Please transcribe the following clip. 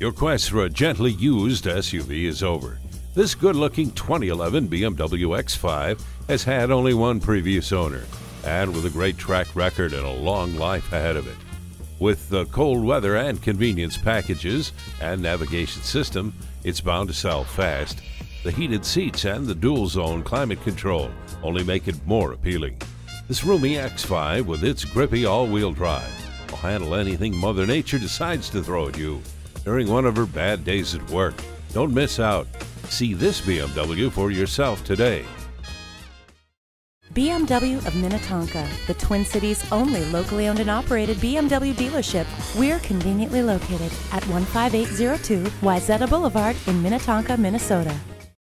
Your quest for a gently used SUV is over. This good looking 2011 BMW X5 has had only one previous owner, and with a great track record and a long life ahead of it. With the cold weather and convenience packages and navigation system, it's bound to sell fast. The heated seats and the dual zone climate control only make it more appealing. This roomy X5 with its grippy all wheel drive will handle anything Mother Nature decides to throw at you during one of her bad days at work. Don't miss out. See this BMW for yourself today. BMW of Minnetonka, the Twin Cities' only locally owned and operated BMW dealership. We're conveniently located at 15802 Wayzata Boulevard in Minnetonka, Minnesota.